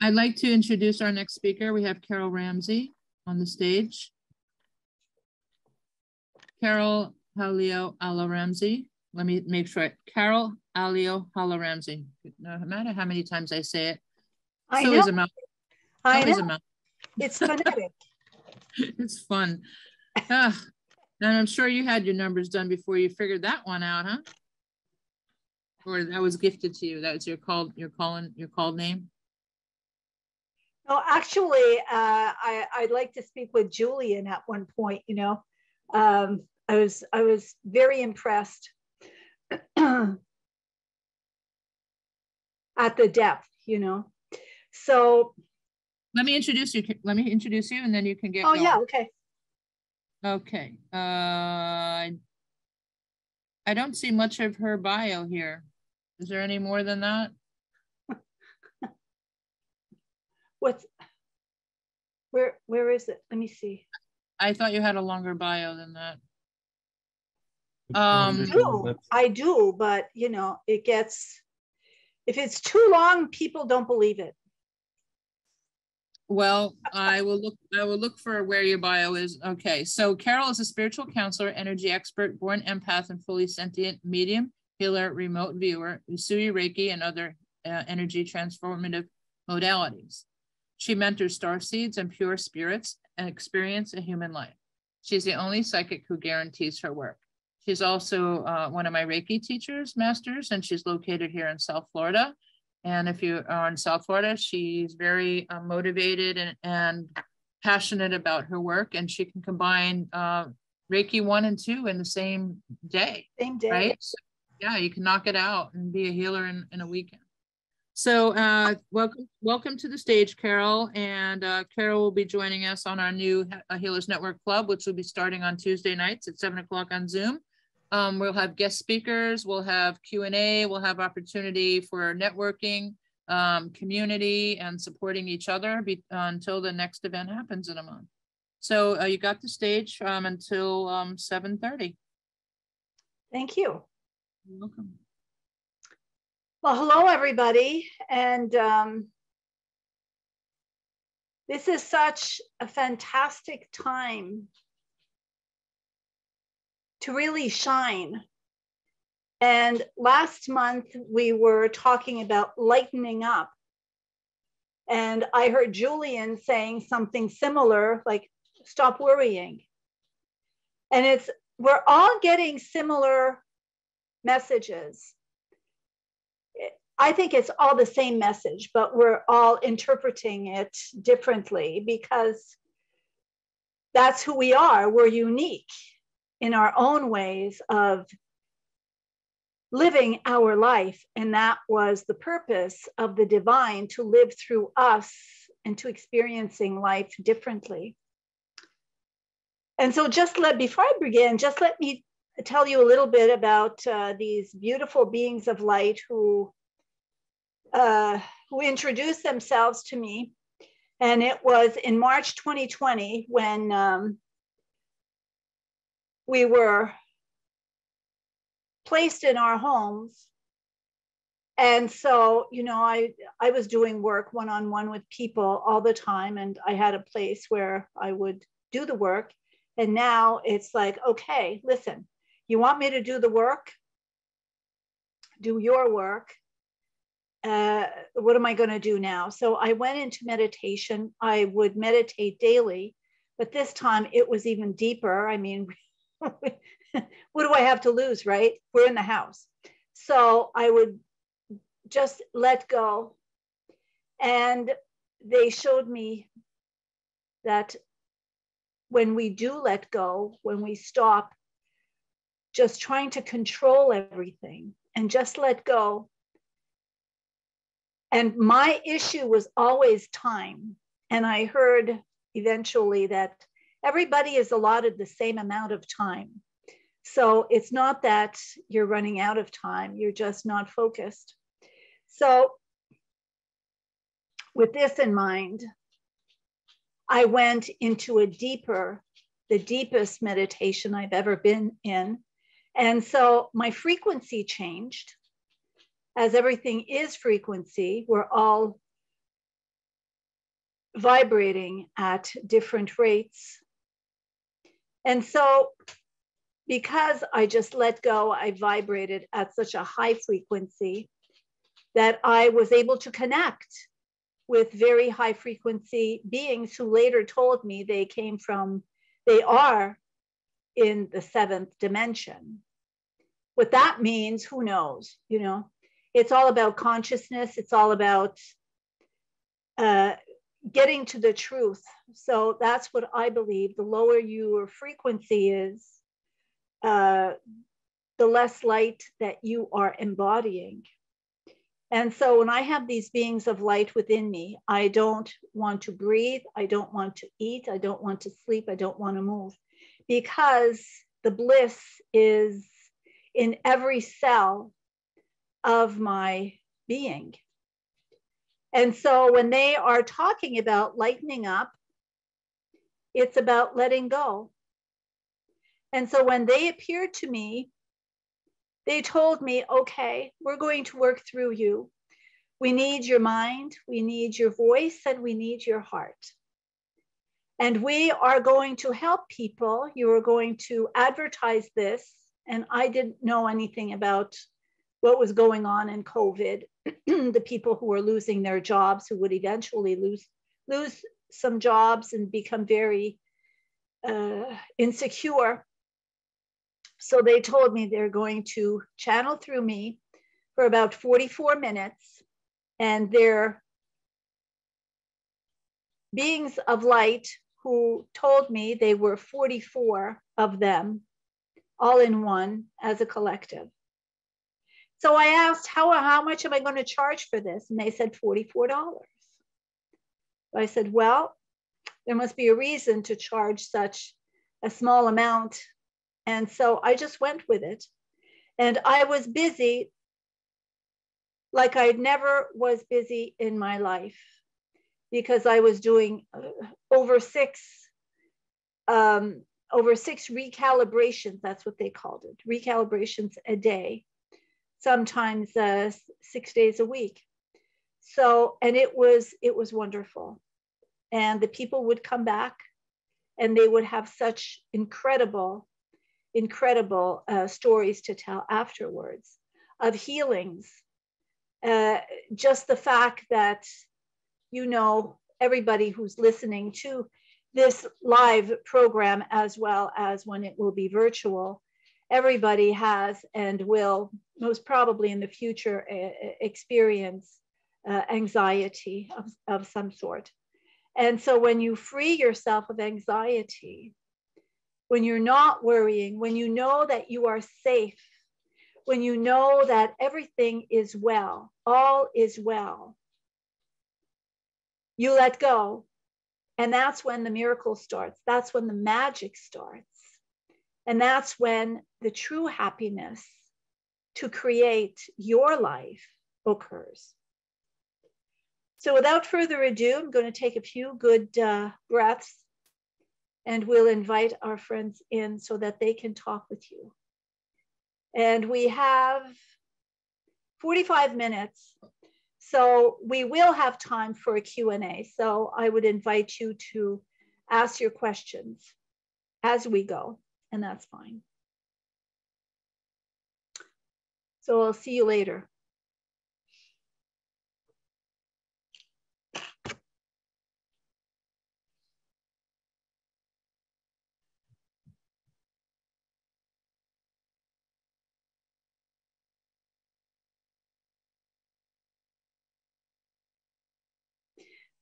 I'd like to introduce our next speaker. We have Carole Ramsay on the stage. Carole Halio Ala Ramsay. Let me make sure. Carole Alio Hala Ramsay. No matter how many times I say it, I so know. is a mouth. I So is a know. mouth. It's phonetic. It's fun. Ah, and I'm sure you had your numbers done before you figured that one out, huh? Or that was gifted to you. That was your called your calling your called name. No, actually, uh, I, I'd like to speak with Julian at one point, you know. Um, I was I was very impressed at the depth, you know. So, Let me introduce you. Let me introduce you, and then you can get. oh going. yeah, okay. Okay. Uh, I don't see much of her bio here. Is there any more than that? What's where where is it? Let me see. I thought you had a longer bio than that. I Um, do, I do, but you know, it gets if it's too long, people don't believe it. Well, I will look, I will look for where your bio is. Okay, so Carole is a spiritual counselor, energy expert, born empath and fully sentient medium, healer, remote viewer, Usui Reiki and other uh, energy transformative modalities. She mentors star seeds and pure spirits and experience a human life. She's the only psychic who guarantees her work. She's also uh, one of my Reiki teachers, masters, and she's located here in South Florida. And if you are in South Florida, she's very uh, motivated and, and passionate about her work, and she can combine uh, Reiki one and two in the same day, Same day. right? So, yeah, you can knock it out and be a healer in, in a weekend. So uh, welcome, welcome to the stage, Carole. And uh, Carole will be joining us on our new uh, Healers Network Club, which will be starting on Tuesday nights at seven o'clock on Zoom. Um, we'll have guest speakers, we'll have Q&A, we'll have opportunity for networking, um, community and supporting each other be, until the next event happens in a month. So uh, you got the stage um, until um, 7.30. Thank you. You're welcome. Well, hello, everybody. And um, this is such a fantastic time to really shine. And last month, we were talking about lightening up. And I heard Julian saying something similar, like, stop worrying. And it's, we're all getting similar messages. I think it's all the same message, but we're all interpreting it differently because that's who we are. We're unique in our own ways of living our life. And that was the purpose of the divine to live through us and to experiencing life differently. And so, just let, before I begin, just let me tell you a little bit about uh, these beautiful beings of light who uh, who introduced themselves to me. And it was in March 2020 when um, we were placed in our homes. And so, you know, I, I was doing work one on one with people all the time, and I had a place where I would do the work. And now it's like, okay, listen, you want me to do the work? Do your work uh, what am I going to do now? So I went into meditation. I would meditate daily, but this time it was even deeper. I mean, what do I have to lose, right? We're in the house. So I would just let go. And they showed me that when we do let go, when we stop just trying to control everything and just let go, and my issue was always time. And I heard eventually that everybody is allotted the same amount of time. So it's not that you're running out of time, you're just not focused. So, with this in mind, I went into a deeper, the deepest meditation I've ever been in. And so my frequency changed as everything is frequency, we're all vibrating at different rates. And so, because I just let go, I vibrated at such a high frequency that I was able to connect with very high frequency beings who later told me they came from, they are in the seventh dimension. What that means, who knows? You know, it's all about consciousness, it's all about uh, getting to the truth. So that's what I believe. The lower your frequency is, uh, the less light that you are embodying. And so when I have these beings of light within me, I don't want to breathe, I don't want to eat, I don't want to sleep, I don't want to move because the bliss is in every cell of my being. And so when they are talking about lightening up, it's about letting go. And so when they appeared to me, they told me, okay, we're going to work through you. We need your mind, we need your voice, and we need your heart. And we are going to help people. You are going to advertise this. And I didn't know anything about what was going on in COVID, the people who were losing their jobs, who would eventually lose, lose some jobs and become very uh, insecure. So they told me they're going to channel through me for about 44 minutes, and they're beings of light who told me they were 44 of them, all in one as a collective. So I asked, how, how much am I going to charge for this? And they said $44. I said, well, there must be a reason to charge such a small amount. And so I just went with it. And I was busy like I never was busy in my life because I was doing uh, over six um, over six recalibrations. That's what they called it, recalibrations a day sometimes uh, six days a week. So, and it was it was wonderful, and the people would come back, and they would have such incredible, incredible uh, stories to tell afterwards of healings. Uh, just the fact that, you know, everybody who's listening to this live program as well as when it will be virtual everybody has and will most probably in the future experience uh, anxiety of, of some sort. And so when you free yourself of anxiety, when you're not worrying, when you know that you are safe, when you know that everything is well, all is well, you let go. And that's when the miracle starts. That's when the magic starts. And that's when the true happiness to create your life occurs. So, without further ado, I'm going to take a few good uh, breaths and we'll invite our friends in so that they can talk with you. And we have 45 minutes. So we will have time for a Q&A. So I would invite you to ask your questions as we go and that's fine. So I'll see you later.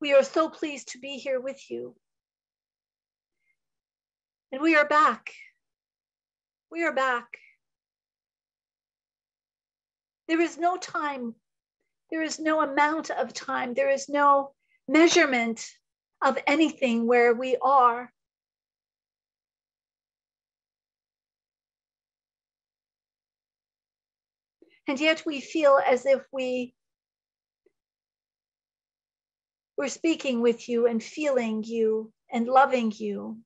We are so pleased to be here with you. And we are back we are back. There is no time. There is no amount of time. There is no measurement of anything where we are. And yet we feel as if we were speaking with you and feeling you and loving you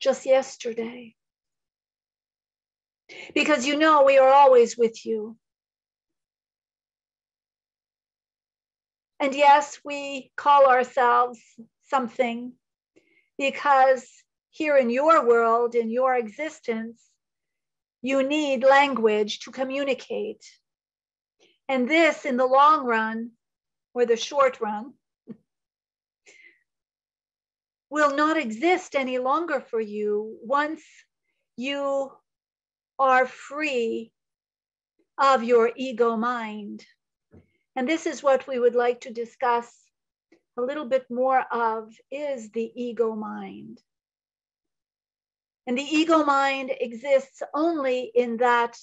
just yesterday because you know we are always with you. And yes, we call ourselves something because here in your world, in your existence, you need language to communicate. And this, in the long run or the short run, will not exist any longer for you once you are free of your ego mind. And this is what we would like to discuss a little bit more of is the ego mind. And the ego mind exists only in that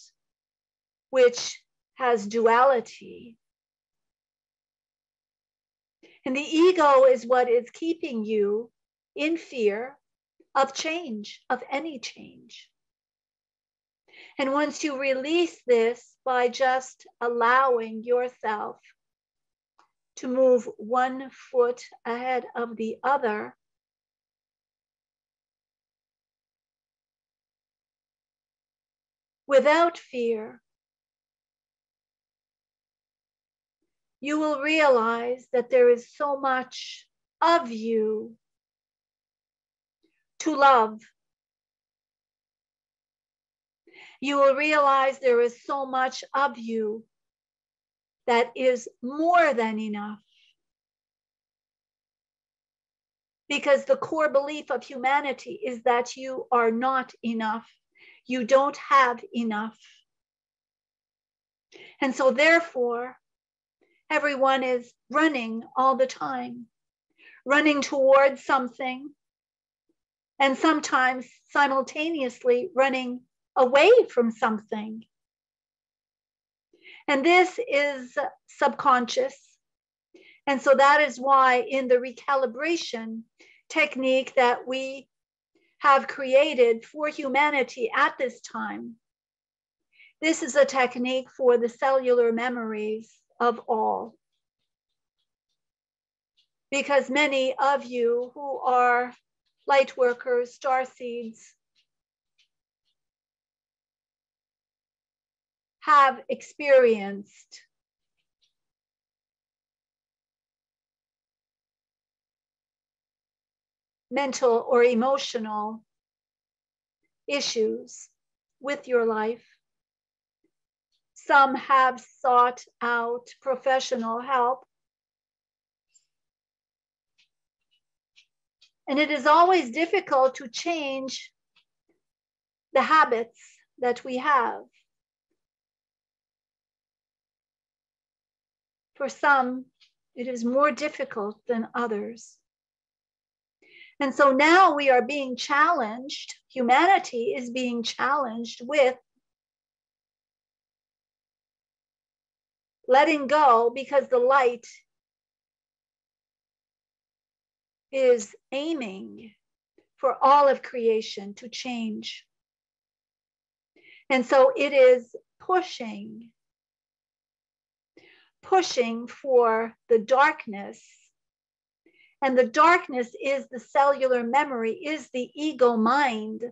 which has duality. And the ego is what is keeping you in fear of change, of any change. And once you release this by just allowing yourself to move one foot ahead of the other, without fear, you will realize that there is so much of you to love. You will realize there is so much of you that is more than enough. Because the core belief of humanity is that you are not enough you don't have enough. And so, therefore, everyone is running all the time, running towards something, and sometimes simultaneously running away from something. And this is subconscious. And so that is why, in the recalibration technique that we have created for humanity at this time. This is a technique for the cellular memories of all. Because many of you who are light workers, star seeds, have experienced mental or emotional issues with your life. Some have sought out professional help. And it is always difficult to change the habits that we have. For some, it is more difficult than others. And so now we are being challenged, humanity is being challenged with letting go because the light is aiming for all of creation to change. And so it is pushing, pushing for the darkness and the darkness is the cellular memory, is the ego mind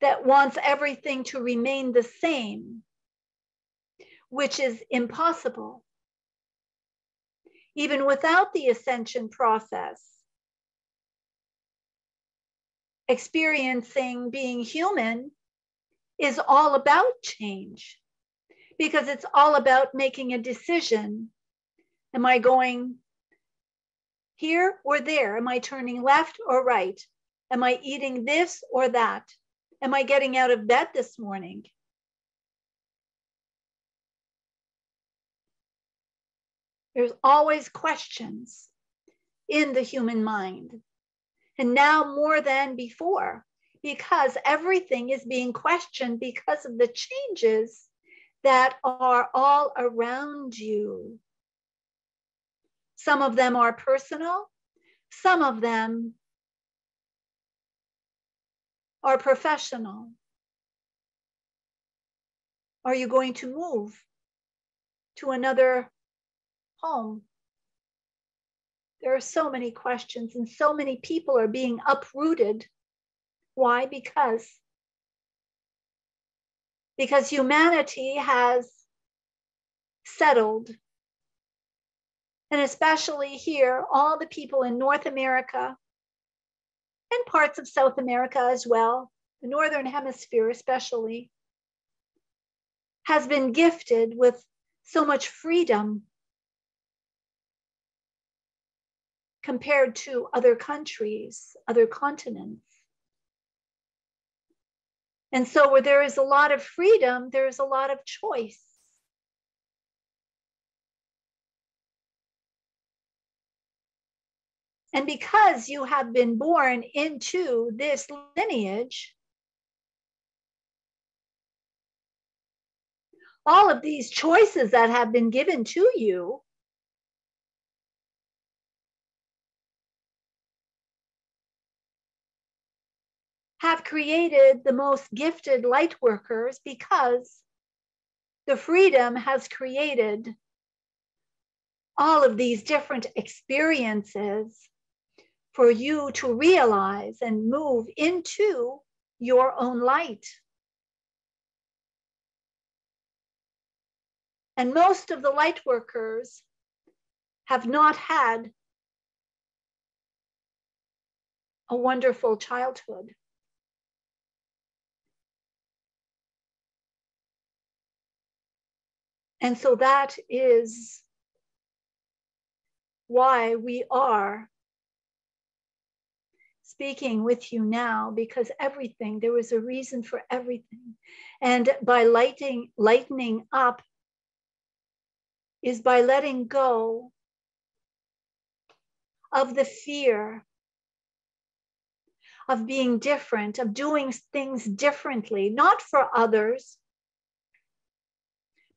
that wants everything to remain the same, which is impossible. Even without the ascension process, experiencing being human is all about change because it's all about making a decision. Am I going here or there? Am I turning left or right? Am I eating this or that? Am I getting out of bed this morning? There's always questions in the human mind. And now more than before, because everything is being questioned because of the changes that are all around you. Some of them are personal, some of them are professional. Are you going to move to another home? There are so many questions, and so many people are being uprooted. Why? Because because humanity has settled and especially here, all the people in North America and parts of South America as well, the Northern Hemisphere especially, has been gifted with so much freedom compared to other countries, other continents. And so, where there is a lot of freedom, there is a lot of choice. And because you have been born into this lineage, all of these choices that have been given to you have created the most gifted light workers because the freedom has created all of these different experiences for you to realize and move into your own light. And most of the light workers have not had a wonderful childhood. And so that is why we are speaking with you now because everything there was a reason for everything. And by lighting lightening up is by letting go of the fear of being different of doing things differently not for others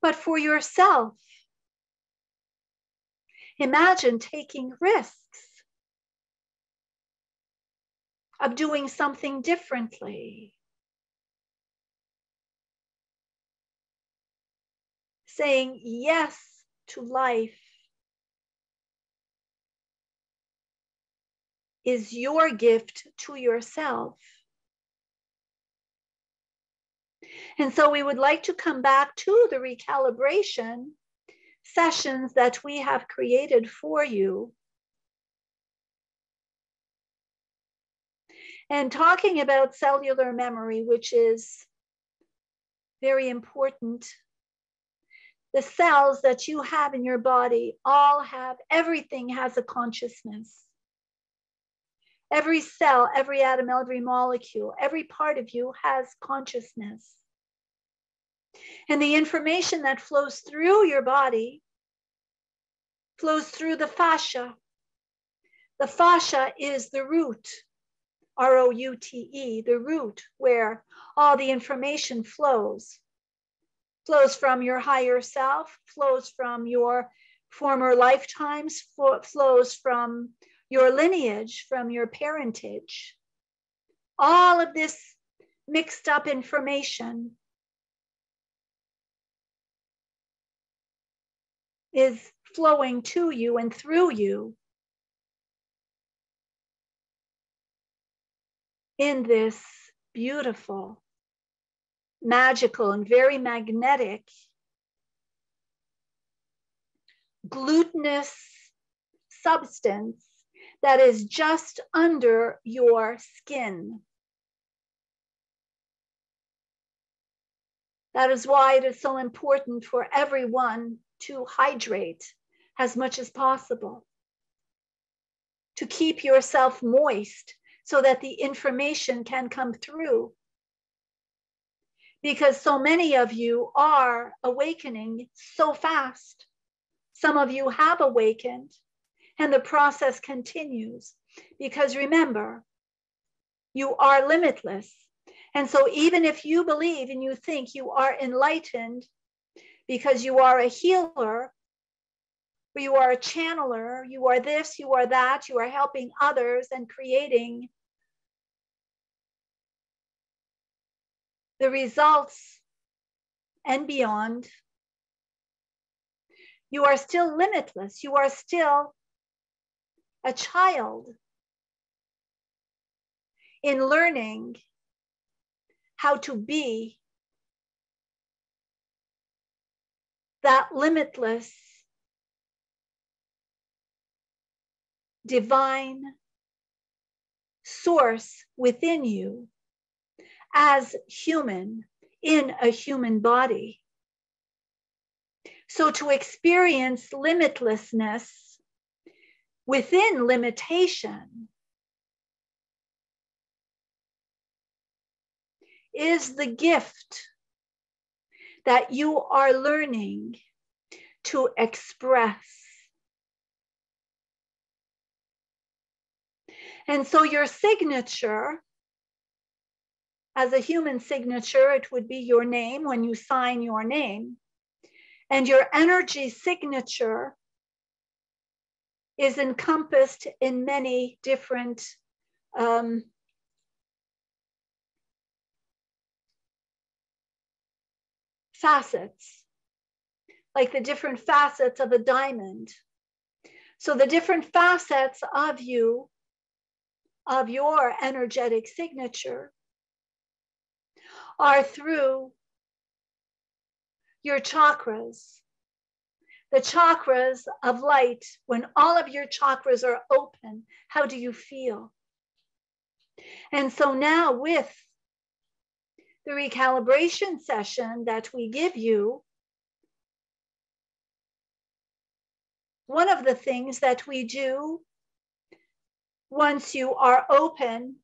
but for yourself imagine taking risks of doing something differently. Saying yes to life is your gift to yourself. And so we would like to come back to the recalibration sessions that we have created for you And talking about cellular memory, which is very important, the cells that you have in your body all have, everything has a consciousness. Every cell, every atom, every molecule, every part of you has consciousness. And the information that flows through your body flows through the fascia. The fascia is the root R O U T E, the root where all the information flows. Flows from your higher self, flows from your former lifetimes, flows from your lineage, from your parentage. All of this mixed up information is flowing to you and through you in this beautiful, magical, and very magnetic glutinous substance that is just under your skin. That is why it is so important for everyone to hydrate as much as possible, to keep yourself moist so that the information can come through. Because so many of you are awakening so fast. Some of you have awakened, and the process continues. Because remember, you are limitless. And so, even if you believe and you think you are enlightened because you are a healer, you are a channeler, you are this, you are that, you are helping others and creating the results and beyond, you are still limitless. You are still a child in learning how to be that limitless divine source within you as human in a human body. So to experience limitlessness within limitation is the gift that you are learning to express. And so your signature, as a human signature, it would be your name when you sign your name. And your energy signature is encompassed in many different um, facets, like the different facets of a diamond. So the different facets of you, of your energetic signature, are through your chakras. The chakras of light, when all of your chakras are open, how do you feel? And so now, with the recalibration session that we give you, one of the things that we do once you are open,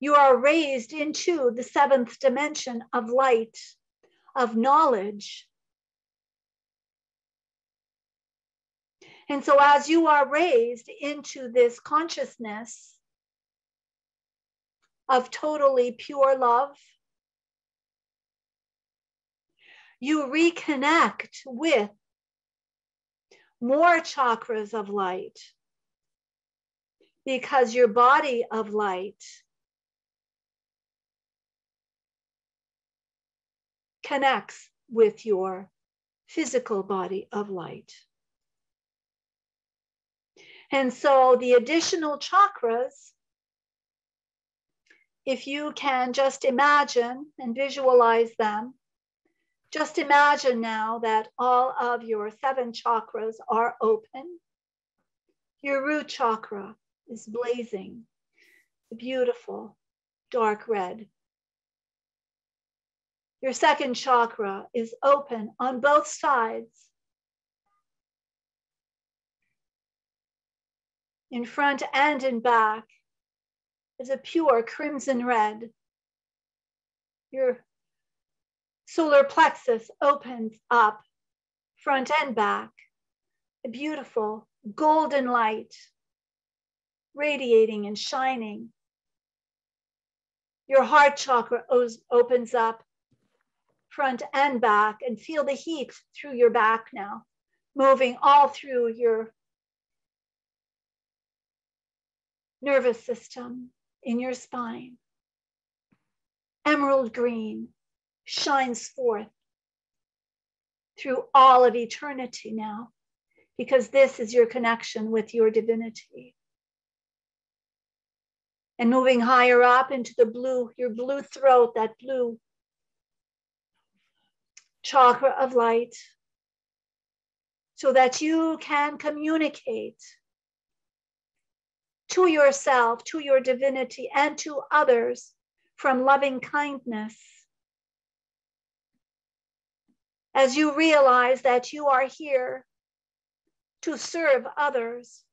you are raised into the seventh dimension of light, of knowledge. And so, as you are raised into this consciousness, of totally pure love. You reconnect with more chakras of light because your body of light connects with your physical body of light. And so the additional chakras if you can just imagine and visualize them, just imagine now that all of your seven chakras are open. Your root chakra is blazing, beautiful, dark red. Your second chakra is open on both sides. In front and in back is a pure crimson red. Your solar plexus opens up front and back, a beautiful golden light radiating and shining. Your heart chakra opens up front and back and feel the heat through your back now, moving all through your nervous system, in your spine. Emerald green shines forth through all of eternity now, because this is your connection with your divinity. And moving higher up into the blue, your blue throat, that blue chakra of light, so that you can communicate to yourself, to your divinity, and to others from loving kindness. As you realize that you are here to serve others,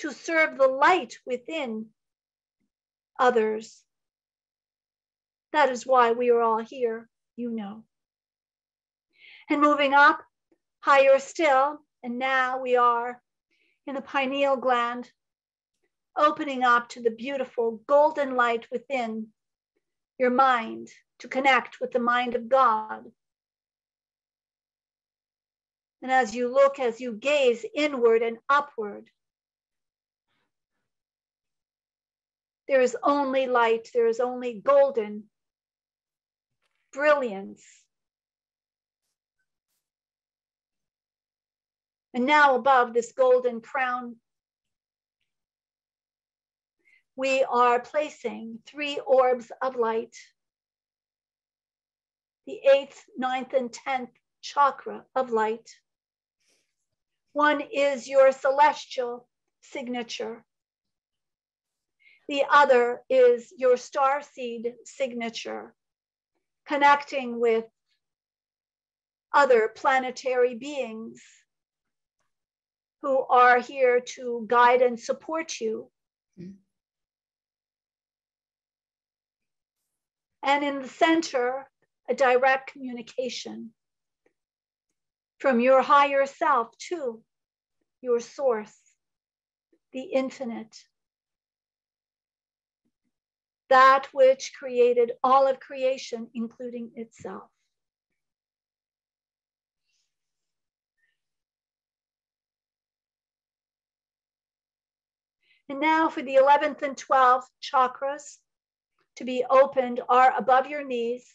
to serve the light within others. That is why we are all here, you know. And moving up higher still, and now we are in the pineal gland opening up to the beautiful golden light within your mind to connect with the mind of God. And as you look, as you gaze inward and upward, there is only light, there is only golden brilliance. And now, above this golden crown we are placing three orbs of light, the eighth, ninth, and tenth chakra of light, One is your celestial signature. The other is your star seed signature, connecting with other planetary beings who are here to guide and support you. Mm. And in the center, a direct communication from your higher self to your source, the infinite, that which created all of creation, including itself. And now for the 11th and 12th chakras to be opened are above your knees.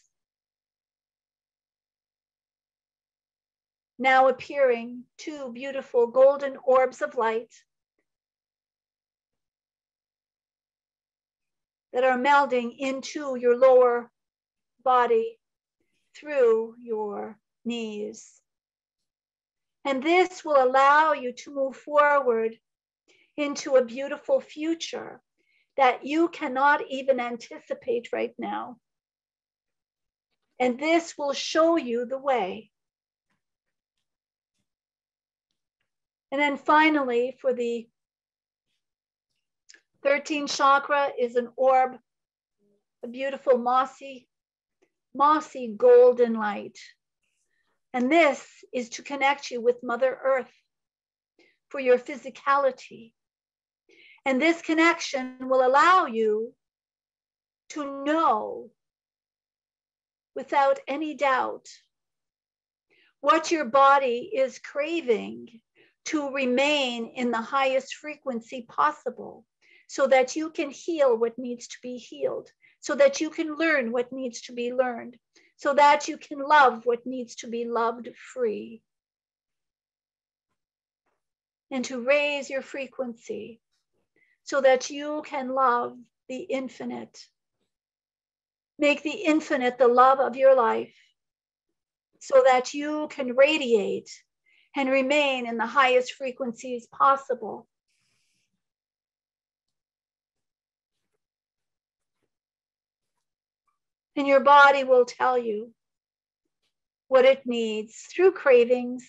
Now appearing two beautiful golden orbs of light that are melding into your lower body through your knees. And this will allow you to move forward into a beautiful future that you cannot even anticipate right now. And this will show you the way. And then finally, for the 13 chakra is an orb, a beautiful mossy, mossy golden light. And this is to connect you with Mother Earth for your physicality, and this connection will allow you to know without any doubt what your body is craving to remain in the highest frequency possible so that you can heal what needs to be healed, so that you can learn what needs to be learned, so that you can love what needs to be loved free. And to raise your frequency so that you can love the infinite. Make the infinite the love of your life so that you can radiate and remain in the highest frequencies possible. And your body will tell you what it needs through cravings.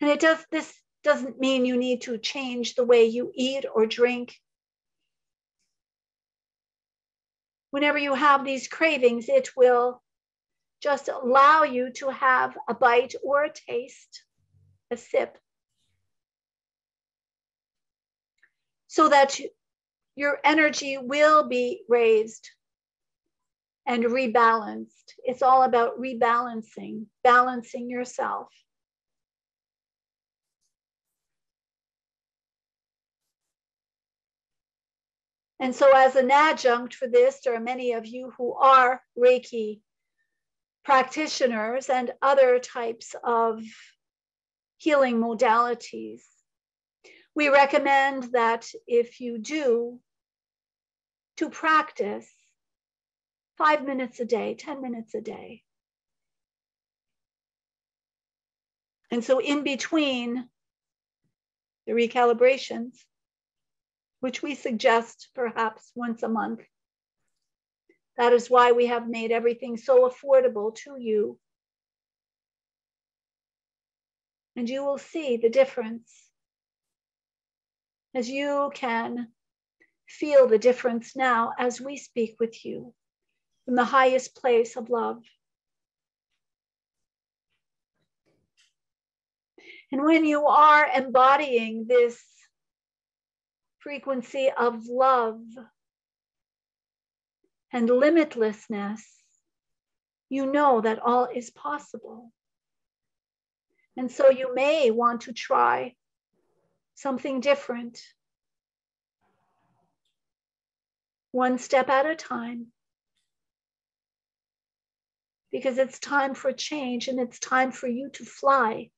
And it does this doesn't mean you need to change the way you eat or drink. Whenever you have these cravings, it will just allow you to have a bite or a taste, a sip, so that your energy will be raised and rebalanced. It's all about rebalancing, balancing yourself. And so, as an adjunct for this, there are many of you who are Reiki practitioners and other types of healing modalities. We recommend that if you do, to practice five minutes a day, 10 minutes a day. And so, in between the recalibrations, which we suggest perhaps once a month. That is why we have made everything so affordable to you. And you will see the difference as you can feel the difference now as we speak with you from the highest place of love. And when you are embodying this frequency of love and limitlessness, you know that all is possible. And so you may want to try something different, one step at a time, because it's time for change and it's time for you to fly.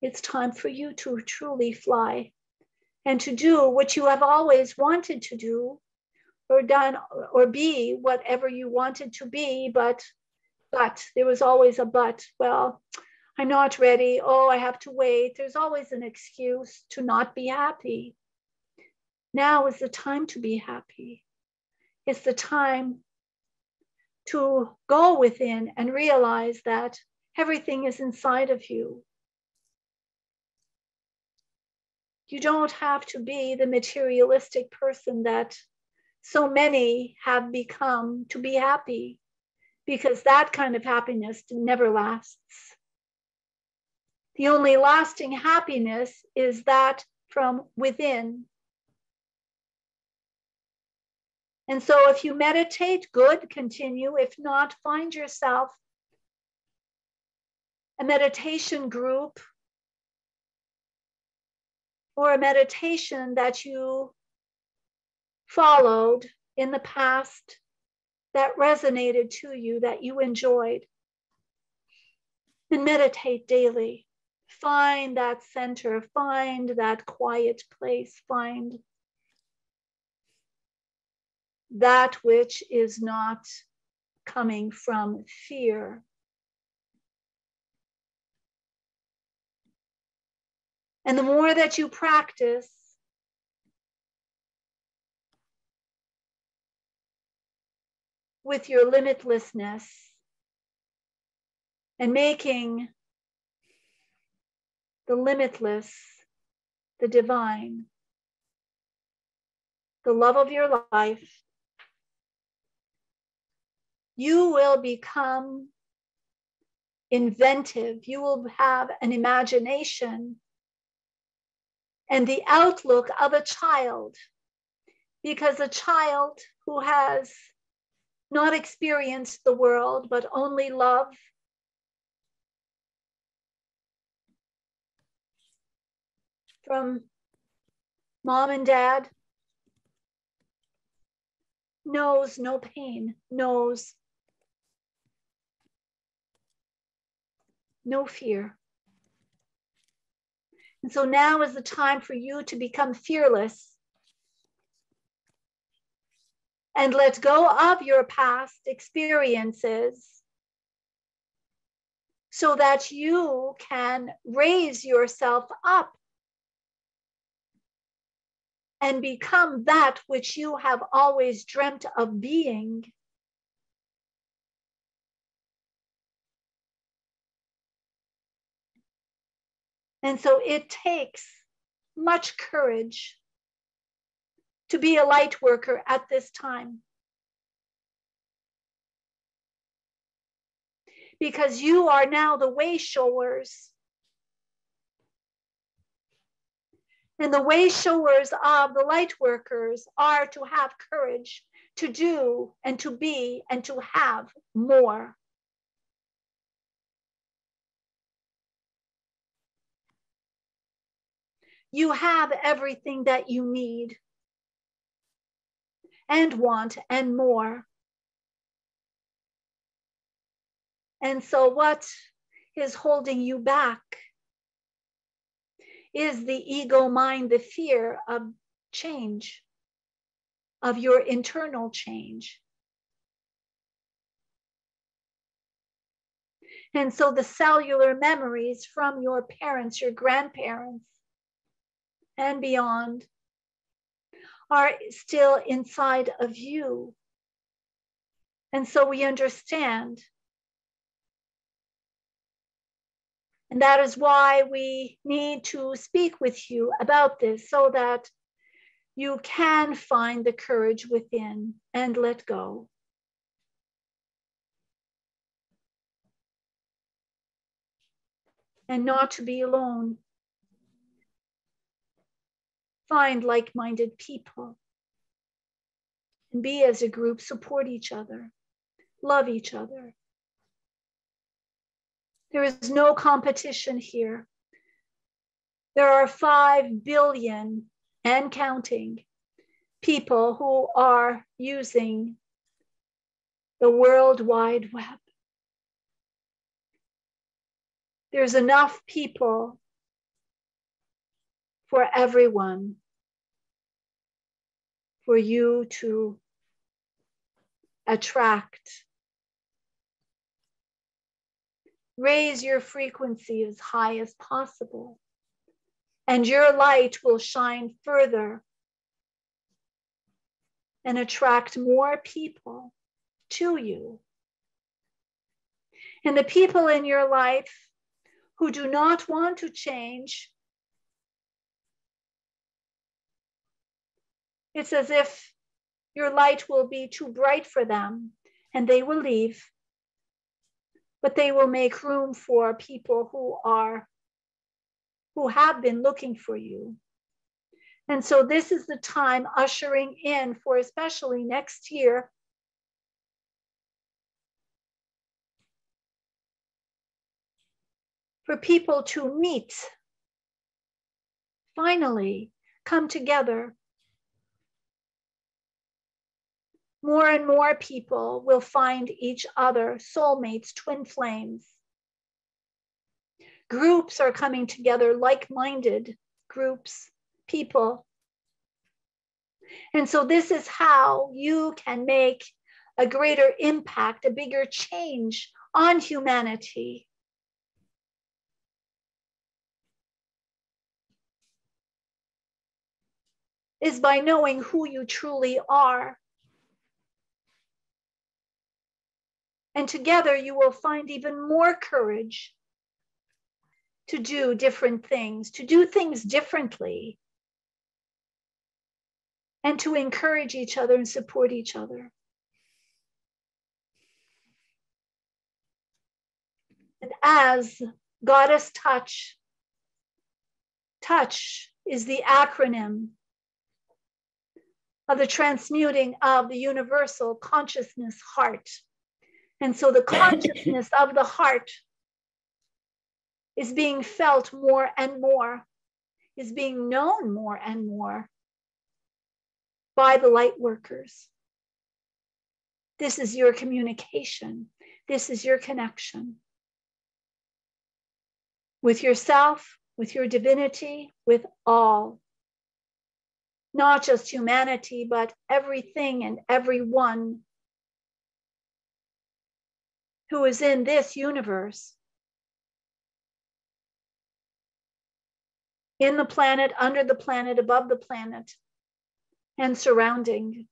It's time for you to truly fly and to do what you have always wanted to do or done or be whatever you wanted to be but but there was always a but well I'm not ready. Oh, I have to wait. There's always an excuse to not be happy. Now is the time to be happy. It's the time to go within and realize that everything is inside of you. You don't have to be the materialistic person that so many have become to be happy, because that kind of happiness never lasts. The only lasting happiness is that from within And so if you meditate, good, continue. If not, find yourself a meditation group or a meditation that you followed in the past that resonated to you, that you enjoyed. And meditate daily. Find that center, find that quiet place, find that which is not coming from fear. And the more that you practice, with your limitlessness and making the limitless the divine, the love of your life, you will become inventive. You will have an imagination and the outlook of a child. Because a child who has not experienced the world, but only love, from mom and dad, knows no pain, knows no fear. And so now is the time for you to become fearless and let go of your past experiences so that you can raise yourself up and become that which you have always dreamt of being. And so it takes much courage to be a light worker at this time. Because you are now the way showers. And the way showers of the light workers are to have courage to do and to be and to have more. You have everything that you need and want and more. And so, what is holding you back is the ego mind, the fear of change, of your internal change. And so, the cellular memories from your parents, your grandparents, and beyond are still inside of you. And so we understand. And that is why we need to speak with you about this so that you can find the courage within and let go. And not to be alone find like minded people and be as a group, support each other, love each other. There is no competition here. There are 5 billion and counting people who are using the World Wide Web. There's enough people for everyone for you to attract raise your frequency as high as possible, and your light will shine further and attract more people to you. And the people in your life who do not want to change, it's as if your light will be too bright for them and they will leave. But they will make room for people who are, who have been looking for you. And so this is the time ushering in for especially next year. For people to meet, finally come together more and more people will find each other, soulmates, twin flames. Groups are coming together, like minded groups, people. And so, this is how you can make a greater impact, a bigger change on humanity. Is by knowing who you truly are And together you will find even more courage to do different things, to do things differently, and to encourage each other and support each other. And as Goddess Touch, touch is the acronym of the transmuting of the universal consciousness heart. And so the consciousness of the heart is being felt more and more, is being known more and more by the light workers. This is your communication. This is your connection with yourself, with your divinity, with all. Not just humanity, but everything and everyone who is in this universe, in the planet, under the planet, above the planet, and surrounding.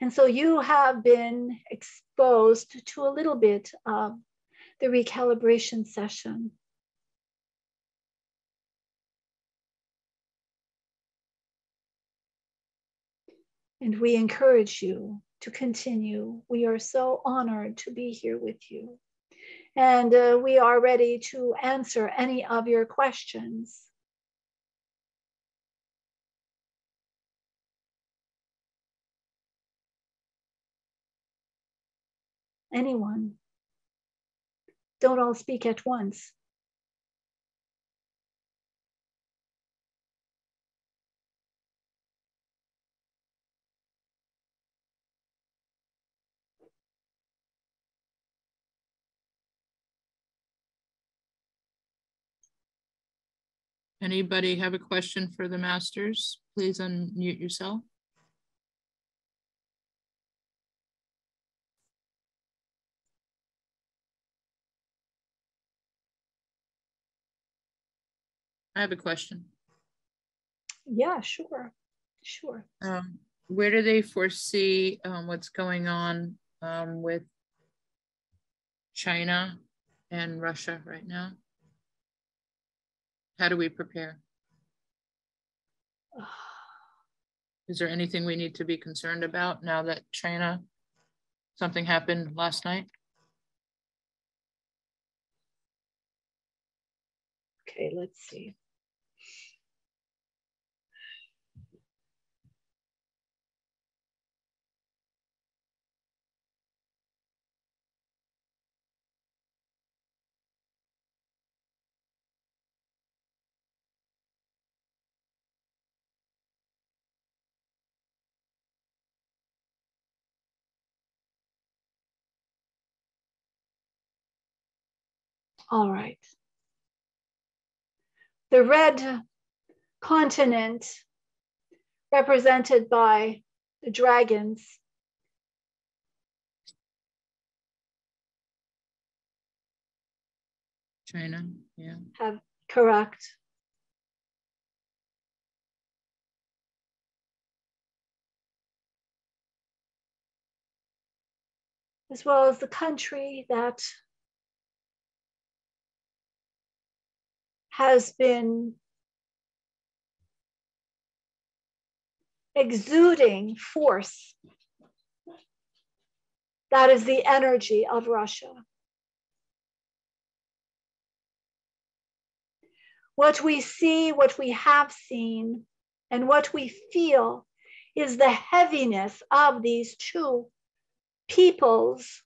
And so you have been exposed to a little bit of the recalibration session. And we encourage you to continue. We are so honored to be here with you. And uh, we are ready to answer any of your questions. Anyone? Don't all speak at once. Anybody have a question for the masters? Please unmute yourself. I have a question. Yeah, sure. Sure. Um, where do they foresee um, what's going on um, with China and Russia right now? How do we prepare? Is there anything we need to be concerned about now that China, something happened last night? Okay, let's see. All right. The red continent represented by the dragons. China, yeah. Have correct. As well as the country that has been exuding force. That is the energy of Russia. What we see, what we have seen, and what we feel is the heaviness of these two peoples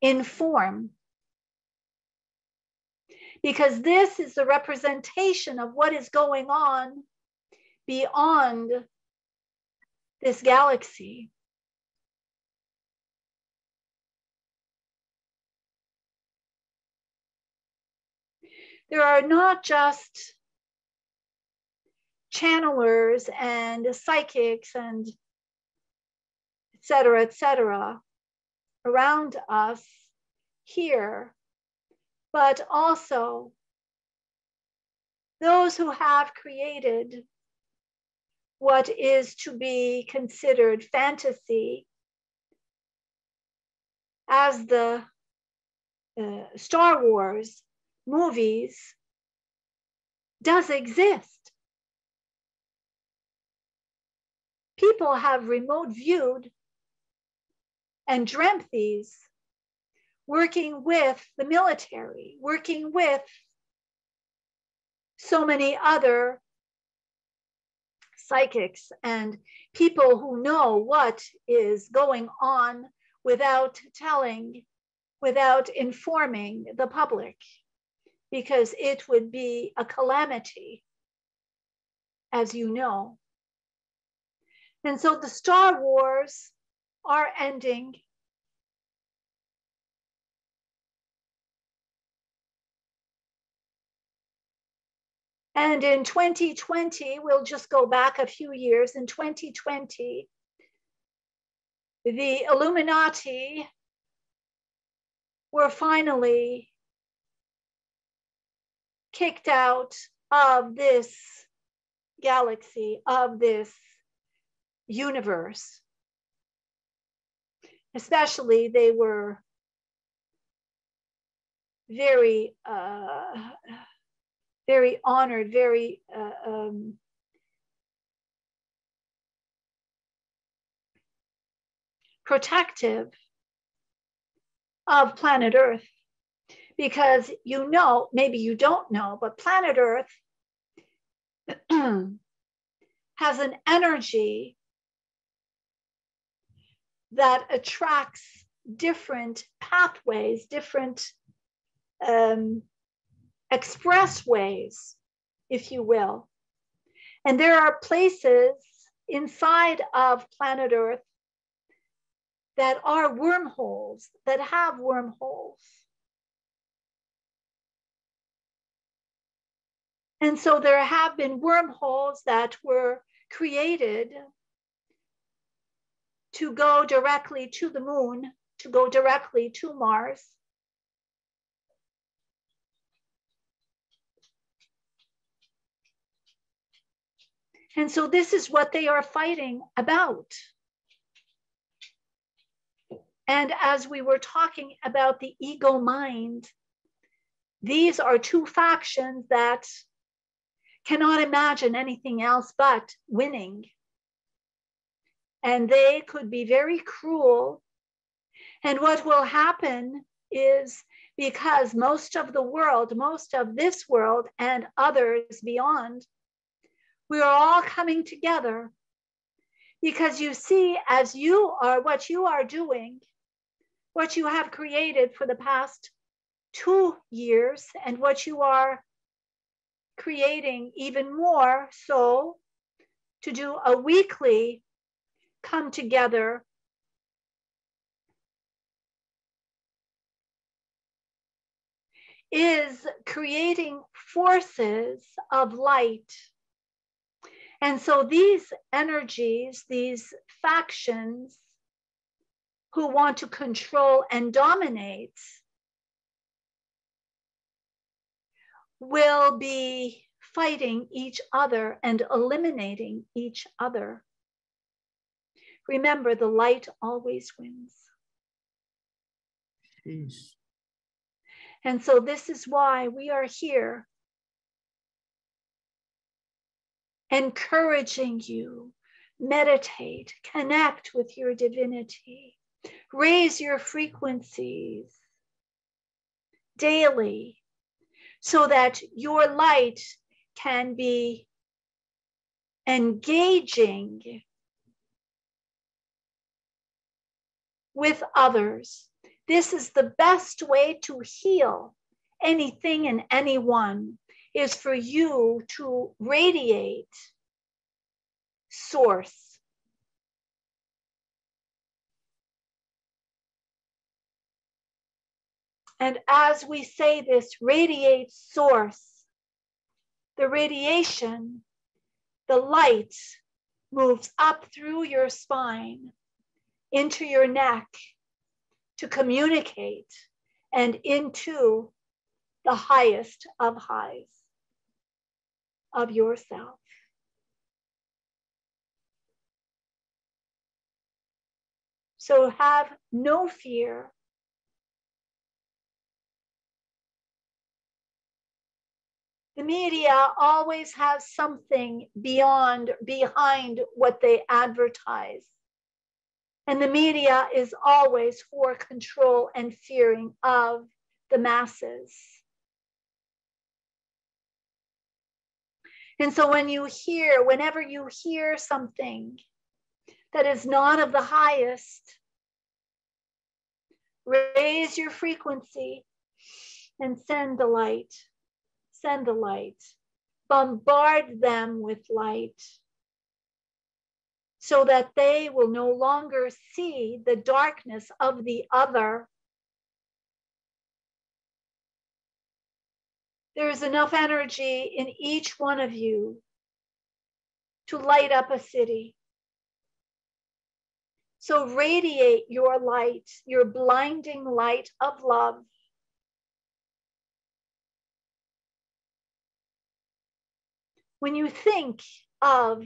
in form. Because this is the representation of what is going on beyond this galaxy. There are not just channelers and psychics and et cetera, et cetera, around us here, but also those who have created what is to be considered fantasy as the uh, Star Wars movies does exist. People have remote viewed and dreamt these, working with the military, working with so many other psychics and people who know what is going on without telling, without informing the public, because it would be a calamity, as you know. And so the Star Wars are ending. And in 2020, we'll just go back a few years. In 2020, the Illuminati were finally kicked out of this galaxy, of this universe especially they were very uh, very honored very uh, um, protective of planet earth. Because you know maybe you don't know but planet earth has an energy that attracts different pathways, different um, expressways, if you will. And there are places inside of planet Earth that are wormholes, that have wormholes. And so there have been wormholes that were created to go directly to the moon, to go directly to Mars. And so this is what they are fighting about. And as we were talking about the ego mind, these are two factions that cannot imagine anything else but winning and they could be very cruel. And what will happen is because most of the world, most of this world, and others beyond, we are all coming together because you see, as you are, what you are doing, what you have created for the past two years, and what you are creating even more so to do a weekly come together is creating forces of light. And so these energies, these factions who want to control and dominate, will be fighting each other and eliminating each other. Remember, the light always wins. Jeez. And so, this is why we are here encouraging you meditate, connect with your divinity, raise your frequencies daily so that your light can be engaging with others. This is the best way to heal anything and anyone is for you to radiate source. And as we say this, radiate source, the radiation, the light moves up through your spine into your neck to communicate and into the highest of highs of yourself. So have no fear. The media always has something beyond, behind what they advertise. And the media is always for control and fearing of the masses. And so when you hear, whenever you hear something that is not of the highest, raise your frequency and send the light. Send the light. Bombard them with light so that they will no longer see the darkness of the other. There is enough energy in each one of you to light up a city. So radiate your light, your blinding light of love. When you think of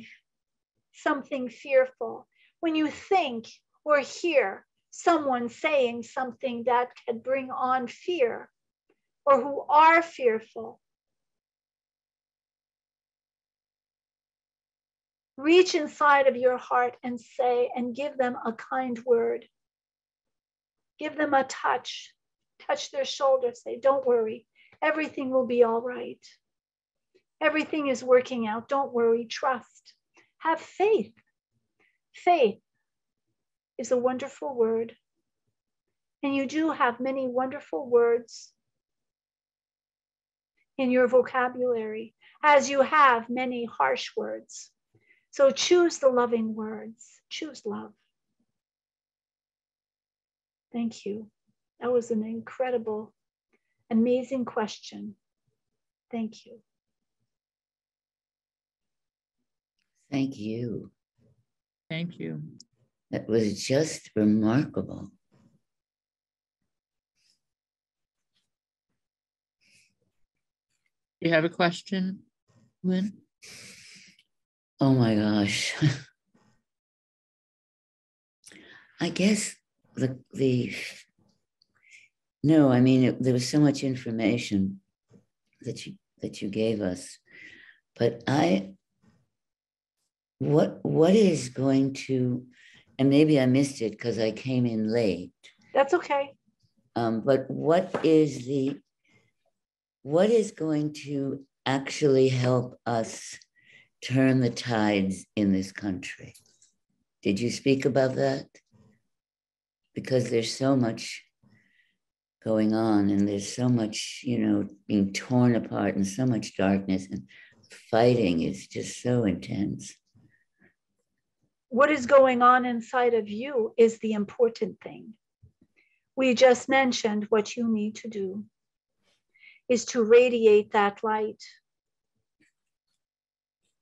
something fearful, when you think or hear someone saying something that could bring on fear or who are fearful, reach inside of your heart and say and give them a kind word. Give them a touch, touch their shoulder, say, Don't worry, everything will be all right. Everything is working out. Don't worry, trust. Have faith. Faith is a wonderful word. And you do have many wonderful words in your vocabulary, as you have many harsh words. So choose the loving words, choose love. Thank you. That was an incredible, amazing question. Thank you. Thank you. Thank you. That was just remarkable. You have a question, Lynn? Oh my gosh. I guess the the no, I mean it, there was so much information that you that you gave us, but I what what is going to and maybe i missed it because i came in late. That's okay. Um, but what is the what is going to actually help us turn the tides in this country? Did you speak about that? Because there's so much going on and there's so much you know being torn apart and so much darkness and fighting is just so intense what is going on inside of you is the important thing. We just mentioned what you need to do. is to radiate that light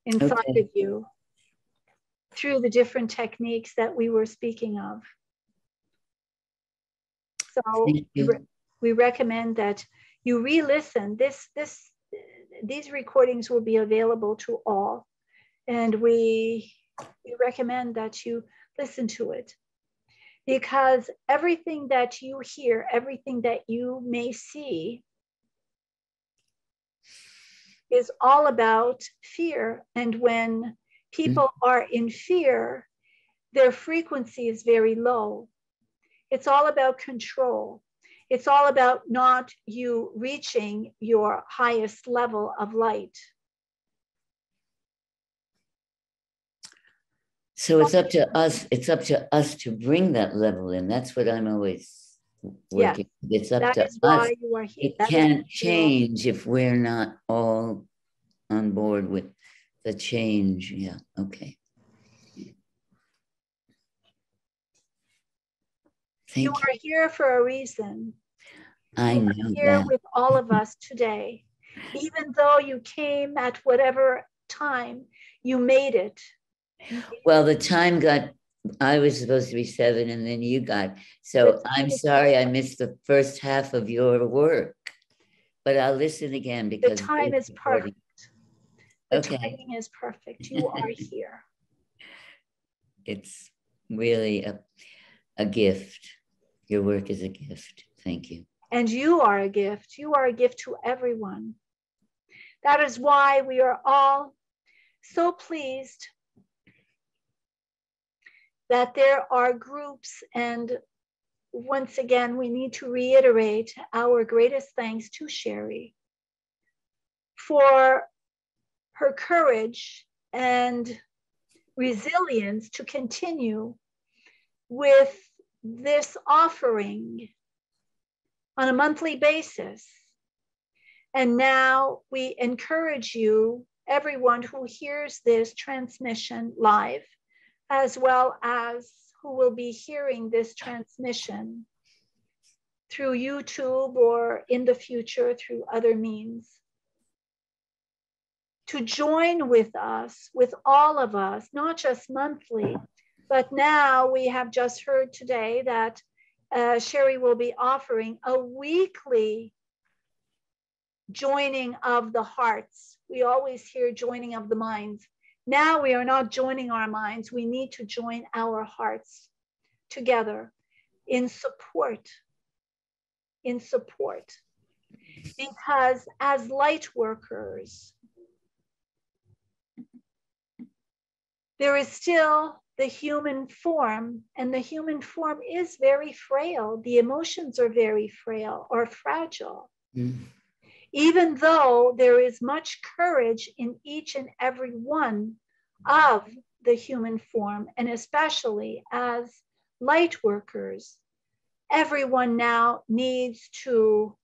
inside okay. of you through the different techniques that we were speaking of. So we, we recommend that you re-listen. This this these recordings will be available to all, and we we recommend that you listen to it because everything that you hear, everything that you may see, is all about fear. And when people mm-hmm. are in fear, their frequency is very low. It's all about control. It's all about not you reaching your highest level of light. So it's up to us, it's up to us to bring that level in. That's what I'm always working. Yeah, it's up to us. It that can't change if we're not all on board with the change. Yeah, okay. Thank you, you are here for a reason. I you know here that. with all of us today. Even though you came at whatever time, you made it. Well, the time got, I was supposed to be seven and then you got, so I'm sorry I missed the first half of your work, but I'll listen again because the time is perfect. The okay. timing is perfect. You are here. It's really a, a gift. Your work is a gift. Thank you. And you are a gift. You are a gift to everyone. That is why we are all so pleased that there are groups and once again, we need to reiterate our greatest thanks to Sheri for her courage and resilience to continue with this offering on a monthly basis. And now we encourage you, everyone who hears this transmission live, as well as who will be hearing this transmission through YouTube or in the future through other means to join with us, with all of us, not just monthly, but now we have just heard today that uh, Sheri will be offering a weekly joining of the hearts. We always hear joining of the minds. Now we are not joining our minds, we need to join our hearts together in support. In support. Because as light workers, there is still the human form, and the human form is very frail. The emotions are very frail or fragile. Mm. Even though there is much courage in each and every one of the human form, and especially as light workers, everyone now needs to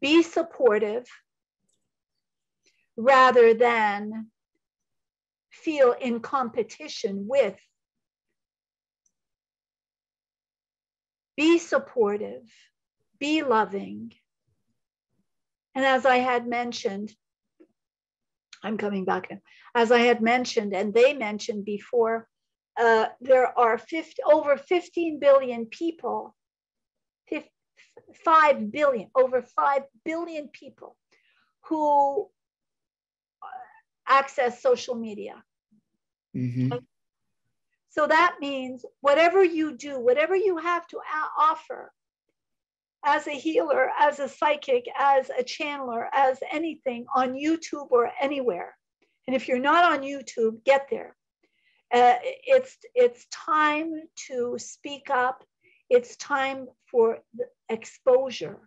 be supportive rather than feel in competition with. Be supportive, be loving. And as I had mentioned, I'm coming back now. As I had mentioned, and they mentioned before, uh, there are 50, over 15 billion people 5 billion, over 5 billion people who uh, access social media. Mm-hmm. So that means whatever you do, whatever you have to offer as a healer, as a psychic, as a channeler, as anything on YouTube or anywhere. And if you're not on YouTube, get there. Uh, it's it's time to speak up. It's time for exposure.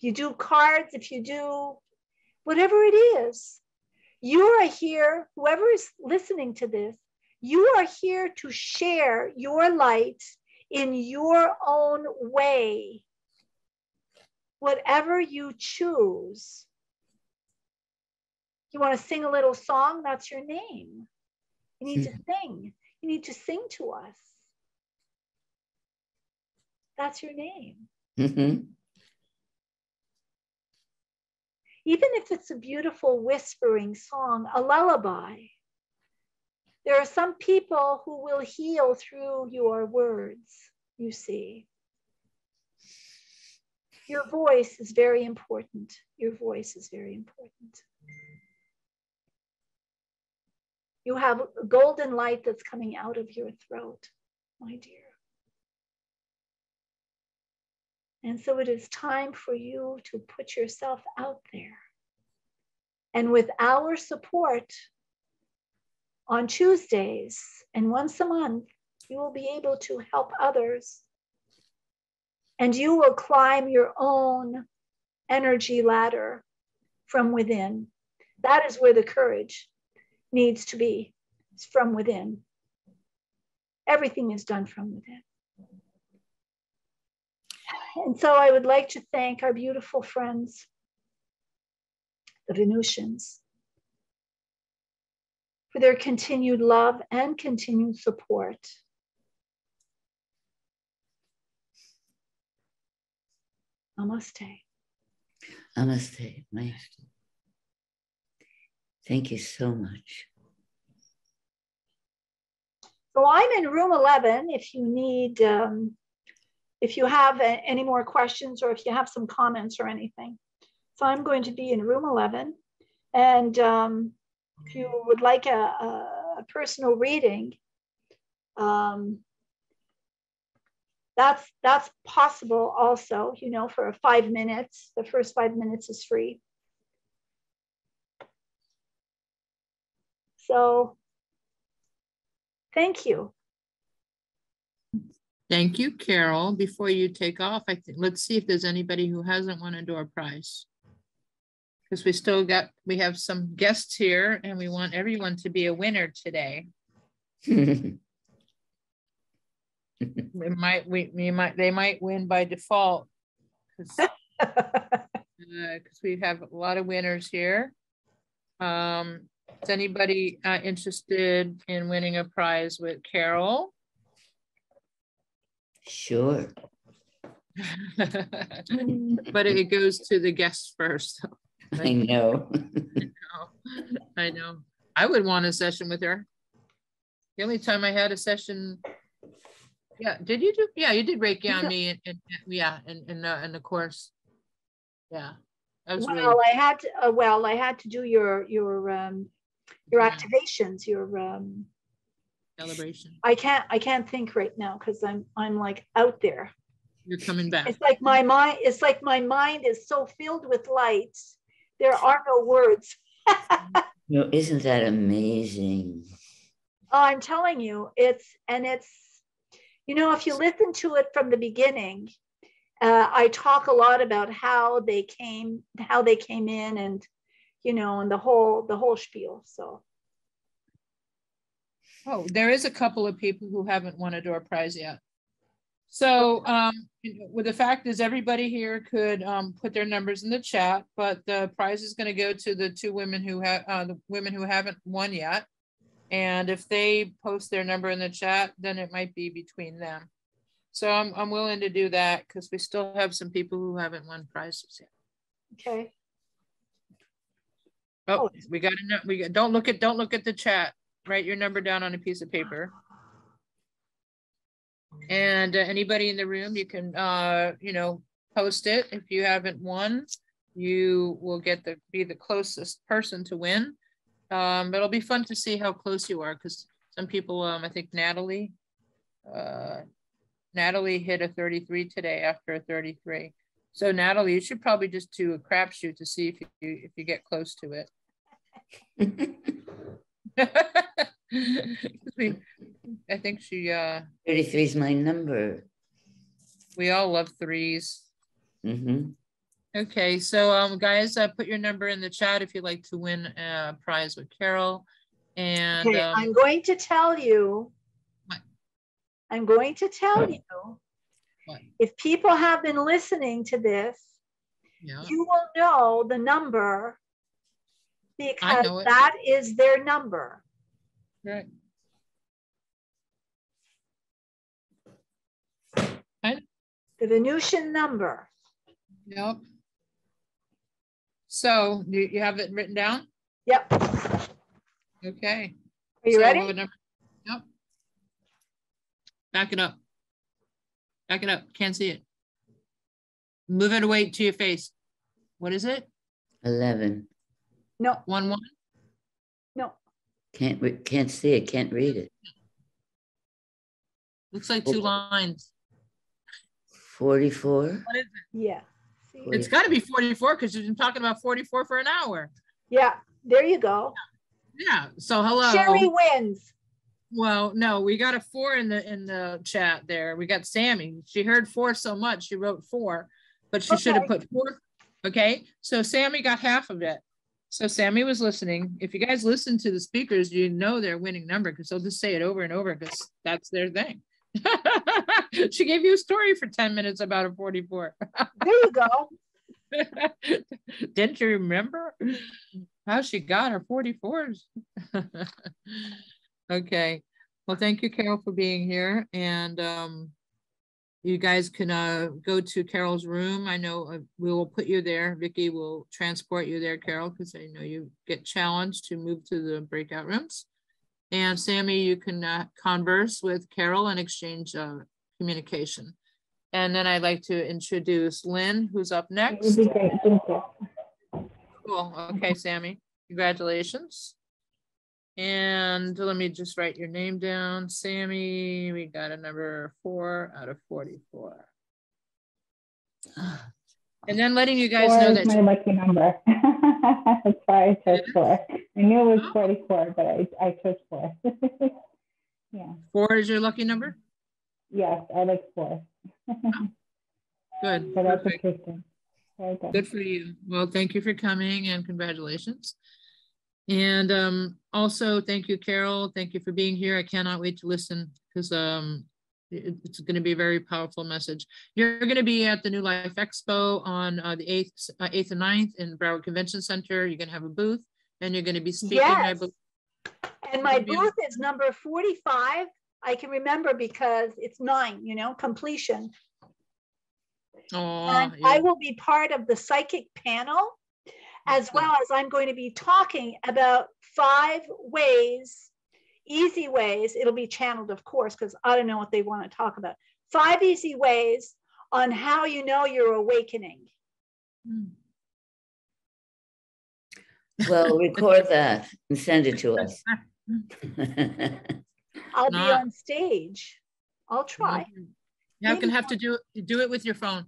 You do cards, if you do whatever it is, you are here, whoever is listening to this, you are here to share your light in your own way. Whatever you choose. You want to sing a little song? That's your name. You need to sing. You need to sing to us. That's your name. Mm-hmm. Even if it's a beautiful whispering song, a lullaby, there are some people who will heal through your words, you see. Your voice is very important. Your voice is very important. You have a golden light that's coming out of your throat, my dear. And so it is time for you to put yourself out there. And with our support on Tuesdays and once a month, you will be able to help others. And you will climb your own energy ladder from within. That is where the courage needs to be. It's from within. Everything is done from within. And so I would like to thank our beautiful friends, the Venusians, for their continued love and continued support. Namaste. Namaste, Maestro. Thank you so much. So I'm in room 11 if you need, um, if you have any more questions or if you have some comments or anything. So I'm going to be in room 11. And um, if you would like a, a, a personal reading, um, that's that's possible also, you know, for five minutes. The first five minutes is free. So thank you. Thank you, Carole. Before you take off, I think let's see if there's anybody who hasn't won a door prize. Because we still got, we have some guests here and we want everyone to be a winner today. we might, we, we might, they might win by default. Because uh, we have a lot of winners here. Um, is anybody uh, interested in winning a prize with Carole? Sure. but it goes to the guests first. I know. I know. I know. I would want a session with her. The only time I had a session, yeah, did you do? Yeah, you did Reiki on me, and, and yeah, in in the in the course. Yeah, that was well, really. I had to, uh, well, I had to do your your um your activations, your um, celebration. I can't I can't think right now because I'm I'm like out there. You're coming back. It's like my mind. It's like my mind is so filled with lights. There are no words. no, isn't that amazing? Oh, I'm telling you, it's and it's you know if you listen to it from the beginning, uh, I talk a lot about how they came, how they came in, and you know, and the whole the whole spiel. So. Oh, there is a couple of people who haven't won a door prize yet. So, um, with the fact is, everybody here could um, put their numbers in the chat, but the prize is going to go to the two women who have uh, the women who haven't won yet. And if they post their number in the chat, then it might be between them. So I'm I'm willing to do that because we still have some people who haven't won prizes yet. Okay. Oh, we got to know. We got, don't look at don't look at the chat. Write your number down on a piece of paper. And uh, anybody in the room, you can uh, you know post it. If you haven't won, you will get the be the closest person to win. Um, but it'll be fun to see how close you are because some people, um, I think Natalie, uh, Natalie hit a 33 today after a 33. So Natalie, you should probably just do a crapshoot to see if you if you get close to it. I think she uh 33 is my number. We all love 3s mm-hmm. Okay, so um guys, uh, put your number in the chat if you'd like to win a prize with Carole. And okay, um, I'm going to tell you. What? I'm going to tell you what? If people have been listening to this, yeah. you will know the number because that is their number. Right. The Venusian number. Yep. So you, you have it written down? Yep. Okay. Are you so ready? Number, yep. Back it up. Back it up. Can't see it. Move it away to your face. What is it? 11. No, One, one? no. Can't, re- can't see it, can't read it. Looks like two lines. 44? What is it? Yeah. See? It's got to be 44 because you've been talking about 44 for an hour. Yeah, there you go. Yeah. So hello. Sheri wins. Well, no, we got a four in the in the chat there. We got Sammy. She heard four so much, she wrote four, but she should have put four. Okay, so Sammy got half of it. So Sammy was listening. If you guys listen to the speakers, you know their winning number because they'll just say it over and over because that's their thing. she gave you a story for 10 minutes about a 44. There you go. Didn't you remember how she got her 44s? okay. Well, thank you, Carole, for being here. And um, you guys can uh, go to Carole's room. I know uh, we will put you there. Vicky will transport you there, Carole, because I know you get challenged to move to the breakout rooms. And Sammy, you can uh, converse with Carole and exchange uh, communication. And then I'd like to introduce Lynn, who's up next. would be great, thank you. Cool. Okay, Sammy, congratulations. And let me just write your name down. Sammy, we got a number four out of 44. And then letting you guys Four know that, my lucky number. That's why I chose four. I knew it was Oh. forty-four, but I, I chose four. Yeah, four is your lucky number? yes, I like four. Good. So that's interesting. Very good. Good for you. Well, thank you for coming and congratulations. And um, also, thank you, Carole. Thank you for being here. I cannot wait to listen because um, it- it's going to be a very powerful message. You're going to be at the New Life Expo on uh, the 8th, uh, 8th and 9th in Broward Convention Center. You're going to have a booth and you're going to be speaking. I Yes. And my booth is number 45. I can remember because it's nine, you know, completion. And yeah. I will be part of the psychic panel, as well as I'm going to be talking about five ways, easy ways. It'll be channeled, of course, because I don't know what they want to talk about. Five easy ways on how you know you're awakening. Hmm. Well, record that and send it to us. I'll be Not- on stage. I'll try. You're Maybe going to have to do do it with your phone.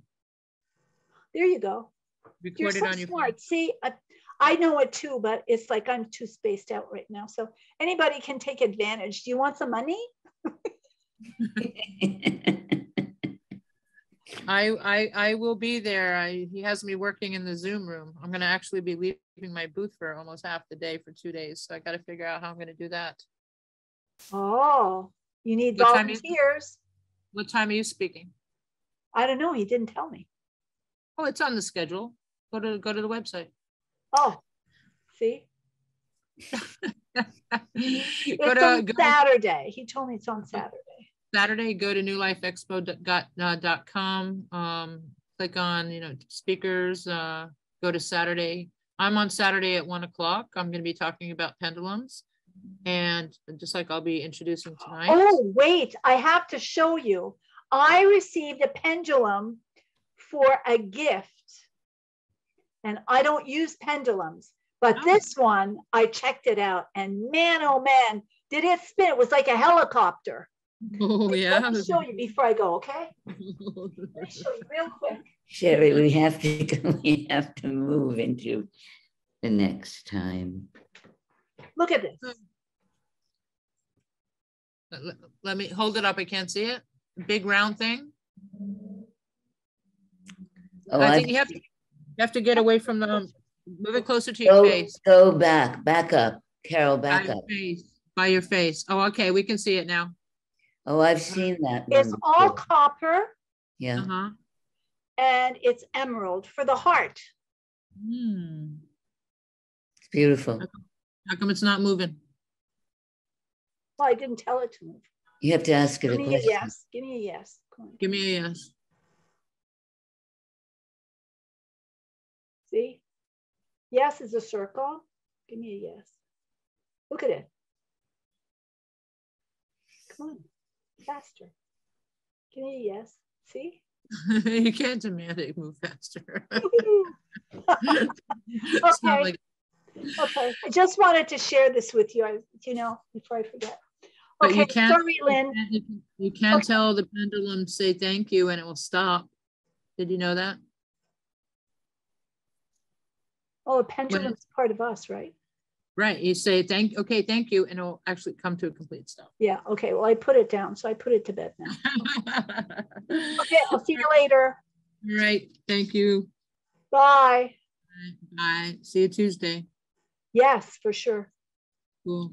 There you go. You're so on your phone. smart. See, I, I know it too, but it's like I'm too spaced out right now. So anybody can take advantage. Do you want some money? I, I, I will be there. I, he has me working in the Zoom room. I'm gonna actually be leaving my booth for almost half the day for two days. So I gotta figure out how I'm gonna do that. Oh, you need What time is- volunteers. What time are you speaking? I don't know. He didn't tell me. Oh, it's on the schedule. Go to, go to the website. Oh, see, Go it's to, on go Saturday. He told me it's on Saturday. Saturday, go to newlifeexpo.com. Um, click on, you know, speakers, uh, go to Saturday. I'm on Saturday at one o'clock. I'm gonna be talking about pendulums. And just like I'll be introducing tonight. Oh, wait, I have to show you. I received a pendulum for a gift. And I don't use pendulums, but Oh. this one, I checked it out and man, oh man, did it spin? It was like a helicopter. Oh, yeah. Let me show you before I go, okay? Let me show you real quick. Sheri, we have to, go- we have to move into the next time. Look at this. Hmm. Let- let- Let me hold it up. I can't see it. Big round thing. Oh, I I, think you have to, you have to get away from the, move it closer to your go, face. go back, back up. Carole, By back your up. face, by your face. Oh, okay, we can see it now. Oh, I've seen that. It's one all before. copper Yeah, Uh-huh. and it's emerald for the heart. Hmm. it's beautiful. How come it's not moving? Well, I didn't tell it to move. You have to ask it a Give me a question. yes. Give me a yes. Come on. Give me a yes. See? Yes is a circle. Give me a yes. Look at it. Come on, faster. Give me a yes. See? you can't demand it move faster. Okay. like- Okay, I just wanted to share this with you, I, you know, before I forget. But you Okay, can't- sorry, you Lynn. can't- You can- you can't Okay. tell the pendulum, say thank you, and it will stop. Did you know that? Oh, a pendulum's part of us, right? Right, you say thank, okay, thank you, and it'll actually come to a complete stop. Yeah, okay, well, I put it down, so I put it to bed now. Okay, I'll see you later. All right, thank you. Bye. Bye. See you Tuesday. Yes, for sure. Cool.